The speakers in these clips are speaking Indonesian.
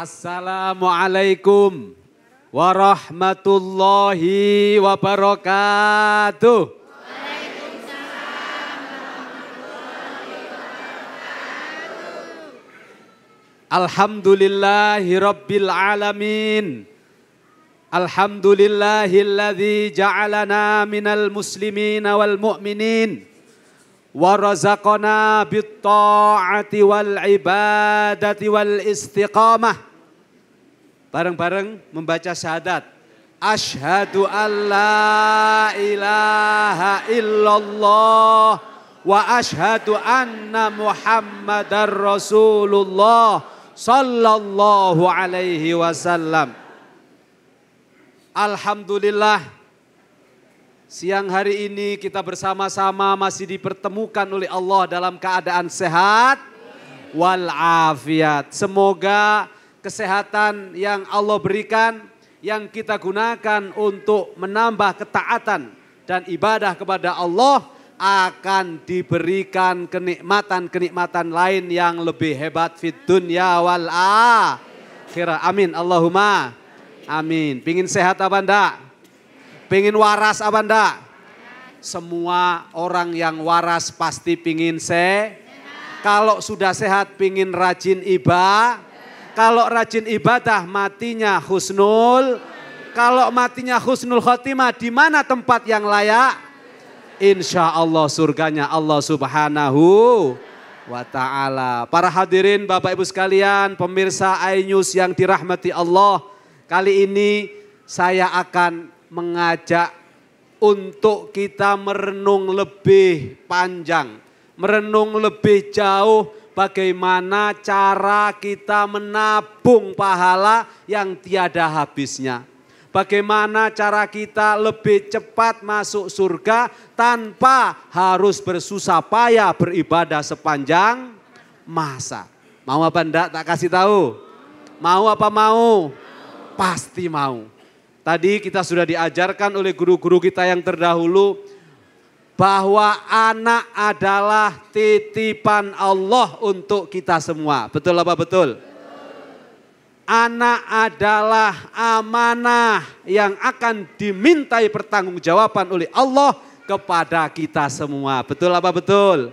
Assalamualaikum warahmatullahi wabarakatuh. Alhamdulillahi rabbil alamin. Alhamdulillahilladzi ja'alana minal muslimin wal mu'minin wa razaqana bit ta'ati wal ibadati wal istiqamah. Bareng-bareng membaca syahadat. Ashhadu an la ilaha illallah wa ashhadu anna muhammadar rasulullah sallallahu alaihi wasallam. Alhamdulillah siang hari ini kita bersama-sama masih dipertemukan oleh Allah dalam keadaan sehat walafiat. Semoga kesehatan yang Allah berikan yang kita gunakan untuk menambah ketaatan dan ibadah kepada Allah akan diberikan kenikmatan-kenikmatan lain yang lebih hebat fit dunya wal akhirah. Amin. Allahumma amin. Pingin sehat apa enggak? Pingin waras apa enggak? Semua orang yang waras pasti pingin se. Kalau sudah sehat pingin rajin ibadah. Kalau rajin ibadah matinya husnul. Kalau matinya husnul khotimah di mana tempat yang layak? insya Allah surganya Allah subhanahu wa ta'ala. Para hadirin Bapak Ibu sekalian, pemirsa iNews yang dirahmati Allah. Kali ini saya akan mengajak untuk kita merenung lebih panjang. Merenung lebih jauh bagaimana cara kita menabung pahala yang tiada habisnya. Bagaimana cara kita lebih cepat masuk surga tanpa harus bersusah payah beribadah sepanjang masa. Mau apa enggak tak kasih tahu? Mau apa mau? Pasti mau. Tadi kita sudah diajarkan oleh guru-guru kita yang terdahulu bahwa anak adalah titipan Allah untuk kita semua. Betul apa betul? anak adalah amanah yang akan dimintai pertanggungjawaban oleh Allah kepada kita semua. Betul apa betul?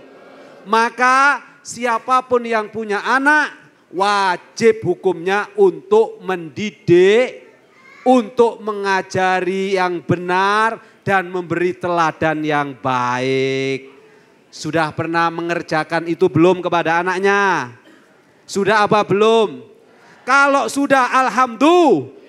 Maka siapa pun yang punya anak wajib hukumnya untuk mendidik, untuk mengajari yang benar dan memberi teladan yang baik. Sudah pernah mengerjakan itu belum kepada anaknya? Sudah apa belum? Kalau sudah alhamdulillah.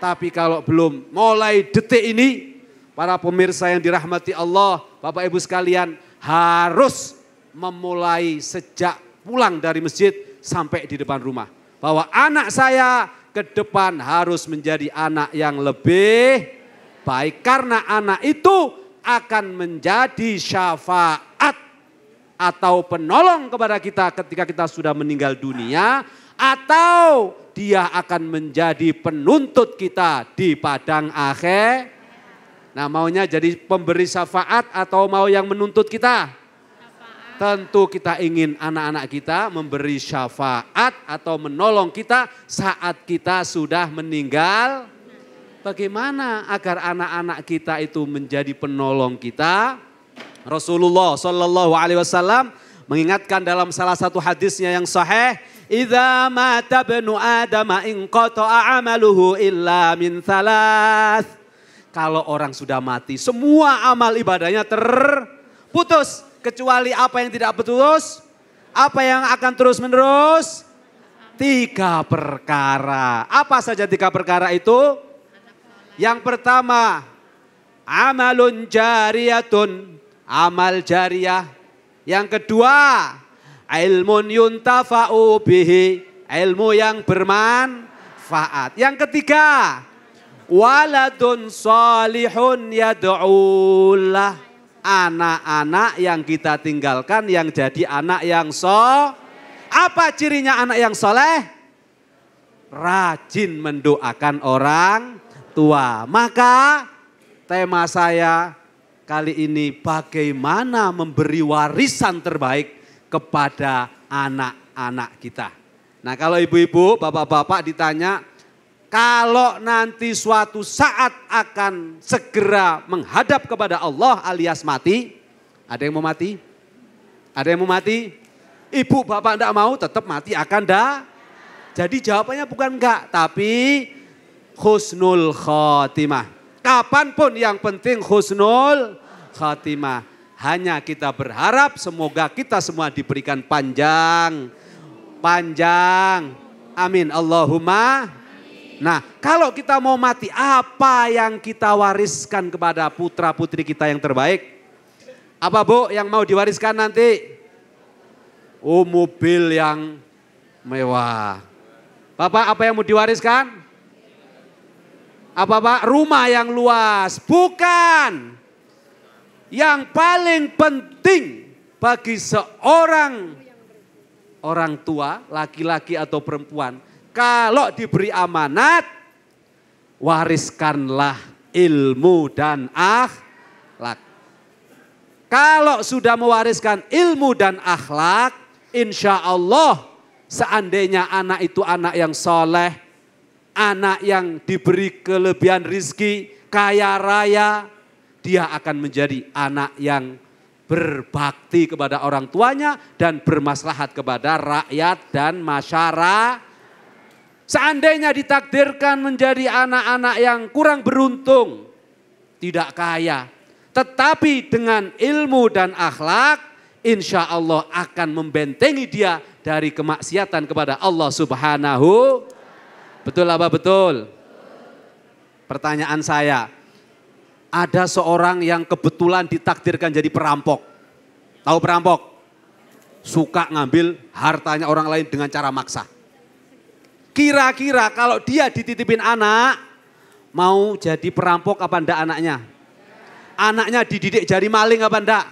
Tapi kalau belum mulai detik ini para pemirsa yang dirahmati Allah, Bapak Ibu sekalian harus memulai sejak pulang dari masjid sampai di depan rumah. Bahwa anak saya ke depan harus menjadi anak yang lebih baik. Karena anak itu akan menjadi syafaat atau penolong kepada kita ketika kita sudah meninggal dunia atau dia akan menjadi penuntut kita di padang akhir. Nah maunya jadi pemberi syafaat atau mau yang menuntut kita? Tentu kita ingin anak-anak kita memberi syafaat atau menolong kita saat kita sudah meninggal. Bagaimana agar anak-anak kita itu menjadi penolong kita? Rasulullah Shallallahu Alaihi Wasallam mengingatkan dalam salah satu hadisnya yang sahih, Idza mata bnu Adam in amaluhu illa min thalath. Kalau orang sudah mati, semua amal ibadahnya terputus. Kecuali apa yang tidak putus, apa yang akan terus menerus? Tiga perkara. Apa saja tiga perkara itu? Yang pertama, amalun jariyatun, amal jariyah. Yang kedua, ilmun yuntafa'u bihi, ilmu yang bermanfaat. Yang ketiga, waladun salihun yad'ullah, anak-anak yang kita tinggalkan yang jadi anak yang so. Apa cirinya anak yang soleh? Rajin mendoakan orang tua. Maka tema saya kali ini bagaimana memberi warisan terbaik kepada anak-anak kita. Nah kalau ibu-ibu, bapak-bapak ditanya, kalau nanti suatu saat akan segera menghadap kepada Allah alias mati, ada yang mau mati? Ada yang mau mati? Ibu bapak tidak mau tetap mati akan dah. Jadi jawabannya bukan enggak, tapi husnul khotimah. Kapan pun yang penting husnul khotimah. Hanya kita berharap semoga kita semua diberikan panjang panjang. Amin. Allahumma. Nah, kalau kita mau mati, apa yang kita wariskan kepada putra putri kita yang terbaik? Apa Bu yang mau diwariskan nanti? Oh, mobil yang mewah. Bapak, apa yang mau diwariskan? Apa Pak? Rumah yang luas. Bukan. Yang paling penting bagi seorang orang tua, laki-laki atau perempuan, kalau diberi amanat, wariskanlah ilmu dan akhlak. Kalau sudah mewariskan ilmu dan akhlak, insya Allah seandainya anak itu anak yang soleh, anak yang diberi kelebihan rizki, kaya raya, dia akan menjadi anak yang berbakti kepada orang tuanya dan bermaslahat kepada rakyat dan masyarakat. Seandainya ditakdirkan menjadi anak-anak yang kurang beruntung, tidak kaya, tetapi dengan ilmu dan akhlak, insya Allah akan membentengi dia dari kemaksiatan kepada Allah Subhanahu. Betul apa betul? Pertanyaan saya, ada seorang yang kebetulan ditakdirkan jadi perampok. Tahu perampok? Suka ngambil hartanya orang lain dengan cara maksa. Kira-kira kalau dia dititipin anak, mau jadi perampok apa ndak anaknya? Anaknya dididik jadi maling apa ndak?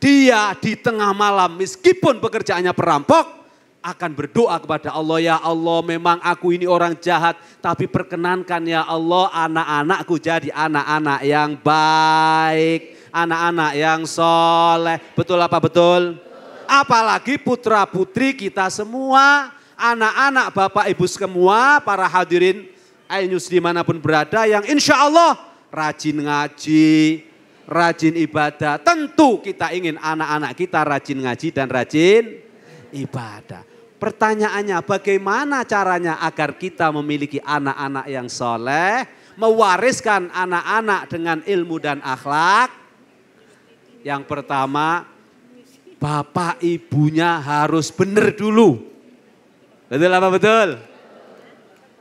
Dia di tengah malam meskipun pekerjaannya perampok, akan berdoa kepada Allah, ya Allah memang aku ini orang jahat, tapi perkenankan ya Allah anak-anakku jadi anak-anak yang baik, anak-anak yang soleh. Betul apa betul? Apalagi putra putri kita semua, anak-anak bapak ibu semua, para hadirin Ainus di mana pun berada yang insya Allah rajin ngaji, rajin ibadah. Tentu kita ingin anak-anak kita rajin ngaji dan rajin ibadah. Pertanyaannya bagaimana caranya agar kita memiliki anak-anak yang soleh, mewariskan anak-anak dengan ilmu dan akhlak. Yang pertama, bapak ibunya harus benar dulu. Betul apa betul?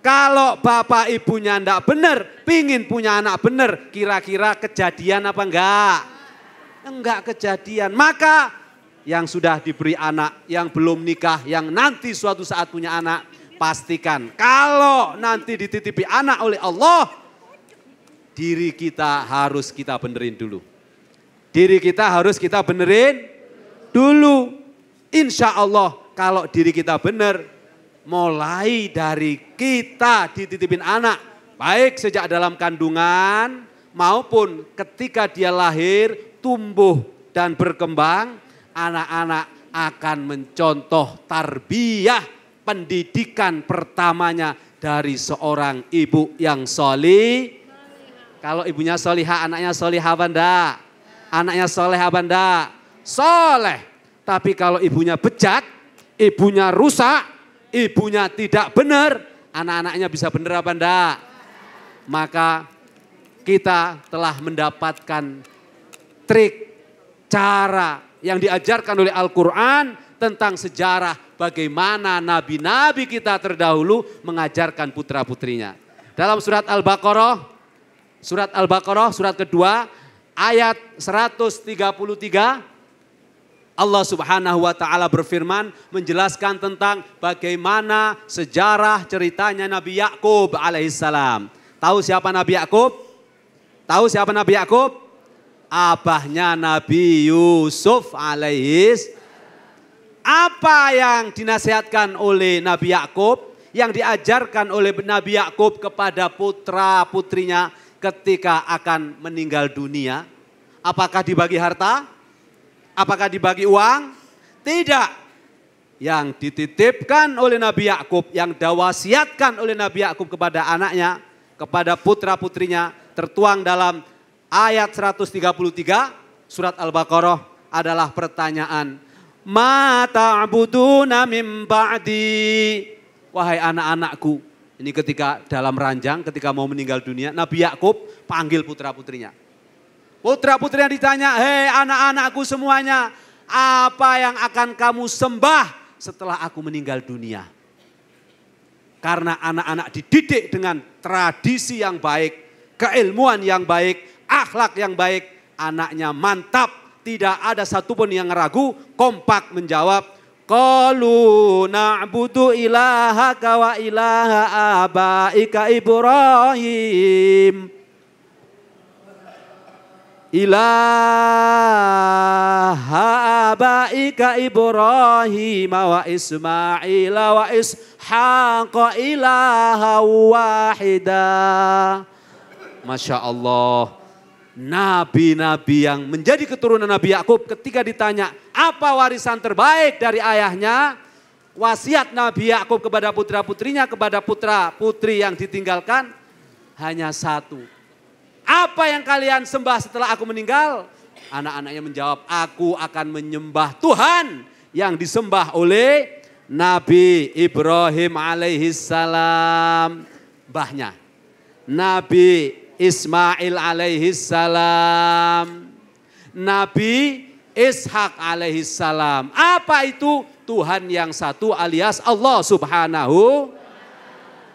Kalau bapak ibunya enggak benar, pingin punya anak benar, kira-kira kejadian apa enggak? Enggak kejadian. Maka yang sudah diberi anak, yang belum nikah, yang nanti suatu saat punya anak, pastikan kalau nanti dititipi anak oleh Allah, diri kita harus kita benerin dulu. Diri kita harus kita benerin dulu. Insya Allah kalau diri kita benar, mulai dari kita dititipin anak, baik sejak dalam kandungan maupun ketika dia lahir, tumbuh dan berkembang, anak-anak akan mencontoh tarbiyah pendidikan pertamanya dari seorang ibu yang soli. Kalau ibunya solihah, anaknya solihah apa? Anaknya soleh apa? Soleh. Tapi kalau ibunya bejat, ibunya rusak, ibunya tidak benar, anak-anaknya bisa benar apa enggak? Maka kita telah mendapatkan trik, cara, yang diajarkan oleh Al-Quran tentang sejarah bagaimana nabi-nabi kita terdahulu mengajarkan putra-putrinya. Dalam surat Al-Baqarah, surat Al-Baqarah, surat kedua, ayat 133, Allah subhanahu wa ta'ala berfirman menjelaskan tentang bagaimana sejarah ceritanya Nabi Yakub alaihissalam. Tahu siapa Nabi Yakub? Tahu siapa Nabi Yakub? Abahnya Nabi Yusuf alaihis. Apa yang dinasihatkan oleh Nabi Yakub, yang diajarkan oleh Nabi Yakub kepada putra putrinya ketika akan meninggal dunia? Apakah dibagi harta? Apakah dibagi uang? Tidak. yang dititipkan oleh Nabi Yakub, yang dawasiatkan oleh Nabi Yakub kepada anaknya, kepada putra-putrinya tertuang dalam ayat 133 surat Al-Baqarah adalah pertanyaan Ma ta'buduna min ba'di Wahai anak-anakku Ini ketika dalam ranjang ketika mau meninggal dunia Nabi Yakub panggil putra-putrinya Putra-putrinya ditanya Hei anak-anakku semuanya Apa yang akan kamu sembah setelah aku meninggal dunia. Karena anak-anak dididik dengan tradisi yang baik, keilmuan yang baik, akhlak yang baik, anaknya mantap, tidak ada satupun yang ragu, kompak menjawab, Qalu na'budu ilahaka wa ilaha abaika Ibrahim ilaha abaika Ibrahim wa Ismail wa Ishaq ilaha wahida. Masya Allah. Nabi-nabi yang menjadi keturunan Nabi Yakub ketika ditanya apa warisan terbaik dari ayahnya, wasiat Nabi Yakub kepada putra-putrinya, kepada putra-putri yang ditinggalkan hanya satu, apa yang kalian sembah setelah aku meninggal? Anak-anaknya menjawab, aku akan menyembah Tuhan yang disembah oleh Nabi Ibrahim alaihi salam. Bahnya. Nabi Ismail alaihi salam. Nabi Ishak alaihi salam. Apa itu? Tuhan yang satu alias Allah subhanahu.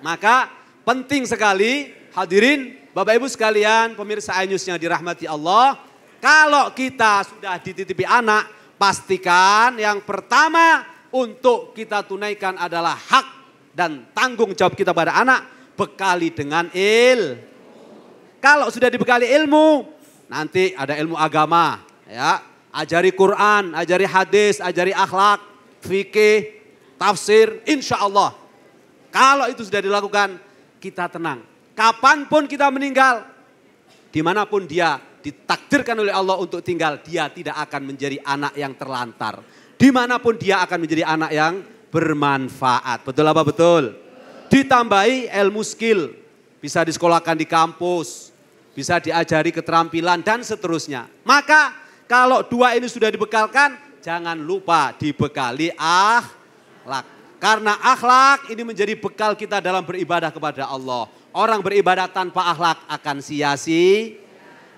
Maka penting sekali hadirin Bapak Ibu sekalian, pemirsa iNews yang dirahmati Allah, kalau kita sudah dititipi anak, pastikan yang pertama untuk kita tunaikan adalah hak dan tanggung jawab kita pada anak, bekali dengan il. Kalau sudah dibekali ilmu, nanti ada ilmu agama, ya, ajari Quran, ajari hadis, ajari akhlak, fikih, tafsir, insya Allah. Kalau itu sudah dilakukan, kita tenang Kapan pun kita meninggal, di mana pun dia ditakdirkan oleh Allah untuk tinggal, dia tidak akan menjadi anak yang terlantar. Di mana pun dia akan menjadi anak yang bermanfaat. Betul apa betul? Ditambahi ilmu skill, bisa disekolahkan di kampus, bisa diajari keterampilan dan seterusnya. Maka kalau dua ini sudah dibekalkan, jangan lupa dibekali akhlak. Karena akhlak ini menjadi bekal kita dalam beribadah kepada Allah. Orang beribadah tanpa akhlak akan sia-sia.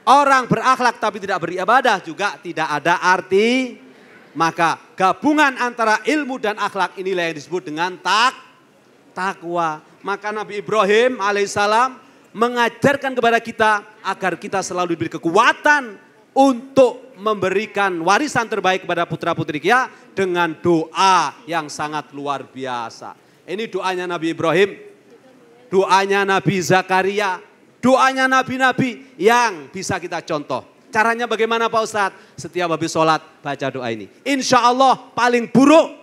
Orang berakhlak tapi tidak beribadah juga tidak ada arti. Maka gabungan antara ilmu dan akhlak inilah yang disebut dengan tak takwa. Maka Nabi Ibrahim alaihissalam mengajarkan kepada kita agar kita selalu diberi kekuatan untuk memberikan warisan terbaik kepada putra putri kita dengan doa yang sangat luar biasa. Ini doanya Nabi Ibrahim doanya Nabi Zakaria, doanya nabi-nabi yang bisa kita contoh. Caranya bagaimana Pak Ustadz? Setiap habis sholat baca doa ini. Insya Allah paling buruk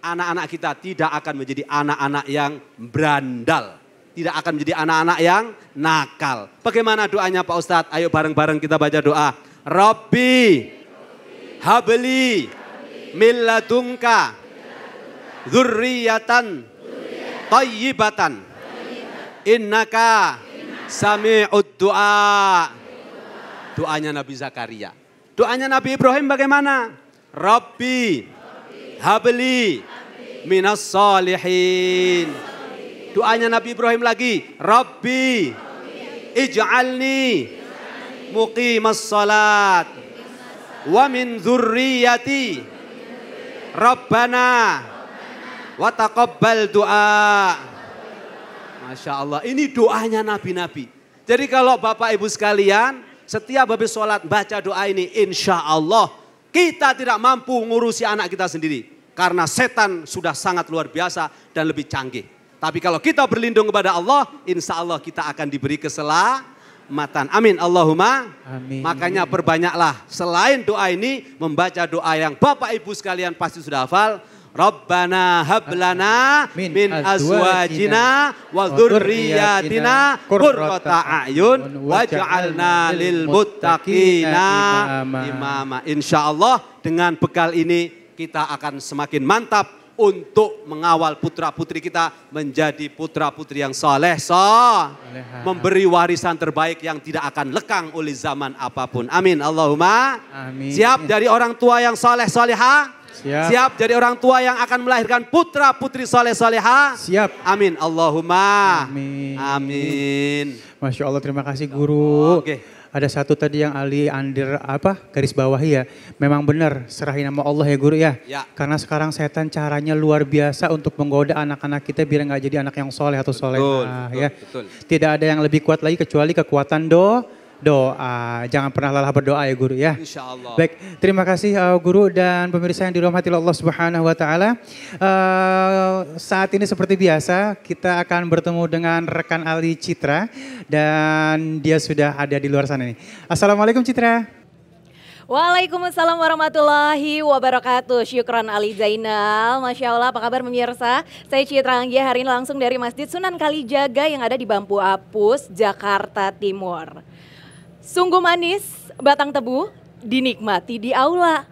anak-anak kita tidak akan menjadi anak-anak yang berandal. Tidak akan menjadi anak-anak yang nakal. Bagaimana doanya Pak Ustadz? Ayo bareng-bareng kita baca doa. Robbi habli milladunka zurriyatan tayyibatan Innaka sami'ud du'a. Doanya Nabi Zakaria. Doanya Nabi Ibrahim bagaimana? Rabbi habli minas salihin. Doanya Nabi Ibrahim lagi. Rabbi ij'alni muqimas salat. Wa min zurriyati. Rabbana wa taqabbal du'a. Masya Allah, ini doanya nabi-nabi. Jadi kalau Bapak Ibu sekalian, setiap habis sholat baca doa ini, insya Allah kita tidak mampu ngurusi anak kita sendiri. Karena setan sudah sangat luar biasa dan lebih canggih. Tapi kalau kita berlindung kepada Allah, insya Allah kita akan diberi keselamatan. Amin. Allahumma. Amin. Makanya perbanyaklah selain doa ini membaca doa yang Bapak Ibu sekalian pasti sudah hafal. Rabbana hablana min, min azwajina wa dzurriyyatina qurrata a'yun waj'alna lil muttaqina imama. Insyaallah dengan bekal ini kita akan semakin mantap untuk mengawal putra-putri kita menjadi putra-putri yang soleh. So, memberi warisan terbaik yang tidak akan lekang oleh zaman apa pun. Amin. Allahumma. Amin. Siap dari orang tua yang soleh soleha? Siap. Siap jadi orang tua yang akan melahirkan putra putri soleh soleha? Siap. Amin. Allahumma. Amin. Amin. Masya Allah terima kasih guru. Oke. Ada satu tadi yang Ali Andir apa garis bawah ya. Memang benar serahin nama Allah ya guru ya. Ya. Karena sekarang setan caranya luar biasa untuk menggoda anak-anak kita biar nggak jadi anak yang soleh atau soleh. Betul, Nah, betul, ya. betul. Tidak ada yang lebih kuat lagi kecuali kekuatan do doa. Jangan pernah lelah berdoa ya guru ya. Insya Allah. Baik, terima kasih uh, guru dan pemirsa yang dirahmati Allah Subhanahu wa taala. Uh, saat ini seperti biasa kita akan bertemu dengan rekan Ali Citra dan dia sudah ada di luar sana nih. Assalamualaikum Citra. Waalaikumsalam warahmatullahi wabarakatuh. Syukran Ali Zainal. Masya Allah, apa kabar pemirsa? Saya Citra Anggia hari ini langsung dari Masjid Sunan Kalijaga yang ada di Bambu Apus, Jakarta Timur. Sungguh manis, batang tebu, dinikmati di aula.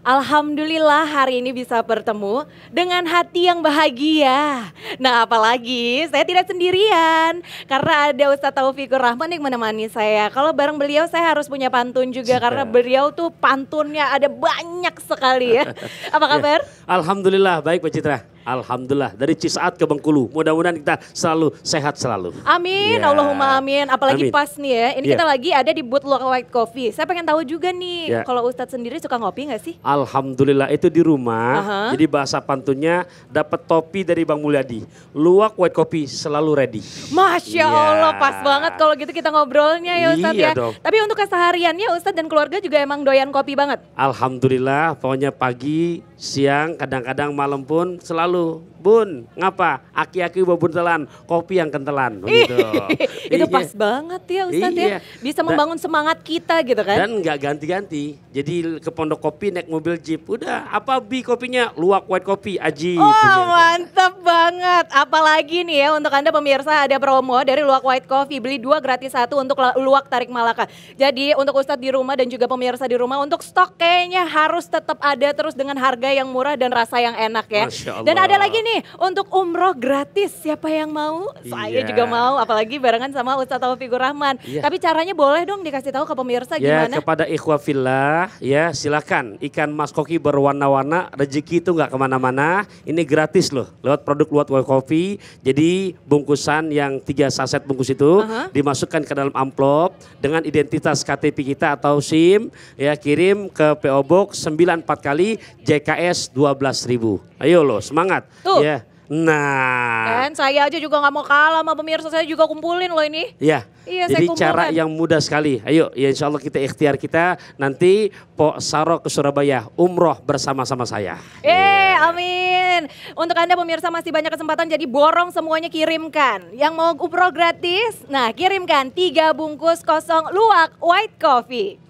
Alhamdulillah hari ini bisa bertemu dengan hati yang bahagia. Nah apalagi saya tidak sendirian karena ada Ustadz Taufikur Rahman yang menemani saya. Kalau bareng beliau saya harus punya pantun juga karena beliau tuh pantunnya ada banyak sekali ya. Apa kabar? Alhamdulillah baik Pak Citra. Alhamdulillah dari Cisaat ke Bengkulu. Mudah-mudahan kita selalu sehat selalu. Amin, Ya. Allahumma amin. Apalagi Amin. pas nih ya, ini Ya. kita lagi ada di booth Luwak White Coffee. Saya pengen tahu juga nih, Ya. kalau Ustadz sendiri suka ngopi nggak sih? Alhamdulillah itu di rumah. Aha. Jadi bahasa pantunnya dapat topi dari Bang Mulyadi. Luwak white coffee selalu ready. Masya Iya. Allah, pas banget kalau gitu kita ngobrolnya ya Ustadz Iya ya. dong. Tapi untuk kesehariannya Ustadz dan keluarga juga emang doyan kopi banget. Alhamdulillah pokoknya pagi, siang, kadang-kadang malam pun selalu lalu Bun, ngapa? Aki-aki babun telan, kopi yang kentelan. Begitu. Itu pas banget ya Ustadz ya. Iya. Bisa Dan- membangun semangat kita gitu kan. Dan nggak ganti-ganti. Jadi ke pondok kopi naik mobil jeep. Udah apa bi kopinya? Luwak white kopi aji. Oh mantap banget. Apalagi nih ya untuk Anda pemirsa ada promo dari Luwak White Coffee. Beli dua gratis satu untuk Luwak Tarik Malaka. Jadi untuk Ustadz di rumah dan juga pemirsa di rumah untuk stok kayaknya harus tetap ada terus dengan harga yang murah dan rasa yang enak ya. Dan ada lagi nih untuk umroh gratis. Siapa yang mau? Saya Iya. juga mau apalagi barengan sama Ustadz Taufikur Rahman. Iya. Tapi caranya boleh dong dikasih tahu ke pemirsa Ya gimana? kepada ikhwah fillah ya silakan ikan mas koki berwarna-warna rezeki itu nggak ke mana-mana ini gratis loh lewat produk luat white coffee jadi bungkusan yang tiga saset bungkus itu Aha. dimasukkan ke dalam amplop dengan identitas KTP kita atau SIM ya kirim ke PO Box 94 kali JKS 12.000 ayo loh semangat Tuh. Ya nah Kan saya aja juga nggak mau kalah sama pemirsa saya juga kumpulin loh ini. Ya, Iya, saya jadi kumpulkan. cara yang mudah sekali. Ayo, ya insya Allah kita ikhtiar kita nanti Pok Saro ke Surabaya umroh bersama-sama saya. Eh, amin. Untuk Anda pemirsa masih banyak kesempatan jadi borong semuanya kirimkan. Yang mau umroh gratis, nah kirimkan tiga bungkus kosong luwak white coffee.